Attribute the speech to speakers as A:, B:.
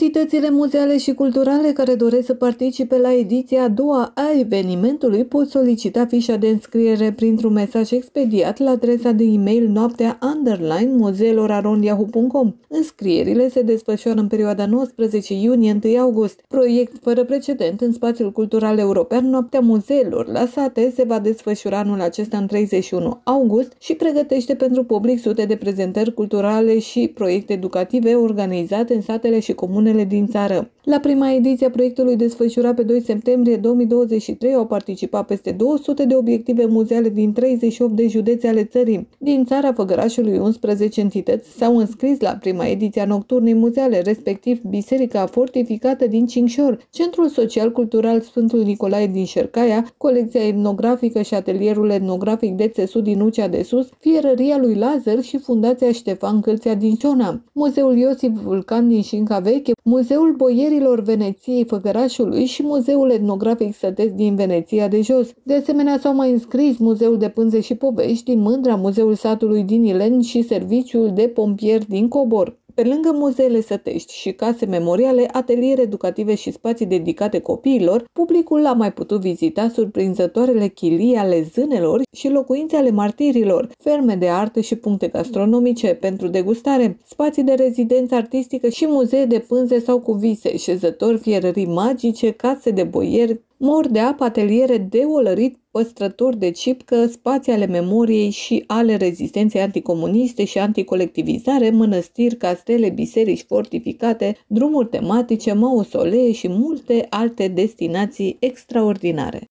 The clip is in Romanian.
A: Entitățile muzeale și culturale care doresc să participe la ediția a doua a evenimentului pot solicita fișa de înscriere printr-un mesaj expediat la adresa de e-mail noaptea underline muzeelorarondiahu.com. Înscrierile se desfășoară în perioada 19 iunie-1 august. Proiect fără precedent în spațiul cultural european Noaptea Muzeelor la Sate se va desfășura anul acesta în 31 august și pregătește pentru public sute de prezentări culturale și proiecte educative organizate în satele și comunele din țară. La prima ediție a proiectului desfășurat pe 2 septembrie 2023 au participat peste 200 de obiective muzeale din 38 de județe ale țării. Din țara Făgărașului 11 entități s-au înscris la prima ediție a nocturnei muzeale, respectiv Biserica Fortificată din Cincșor, Centrul Social Cultural Sfântul Nicolae din Șercaia, colecția etnografică și atelierul etnografic de Țesut din Ucea de Sus, Fierăria lui Lazar și Fundația Ștefan Câlțea din Ciona, Muzeul Iosif Vulcan din Șinca Veche, Muzeul Boierilor Veneției Făgărașului și Muzeul Etnografic Săteț din Veneția de Jos. De asemenea, s-au mai înscris Muzeul de Pânze și Povești din Mândra, Muzeul Satului din Ilen și Serviciul de Pompier din Cobor. Pe lângă muzeele sătești și case memoriale, ateliere educative și spații dedicate copiilor, publicul a mai putut vizita surprinzătoarele chilii ale zânelor și locuințe ale martirilor, ferme de artă și puncte gastronomice pentru degustare, spații de rezidență artistică și muzee de pânze sau cu vise, șezători, fierării magice, case de boieri, mor de apă, ateliere de olărit, păstrători de cipcă, spații ale memoriei și ale rezistenței anticomuniste și anticolectivizare, mănăstiri, castele, biserici fortificate, drumuri tematice, mausolee și multe alte destinații extraordinare.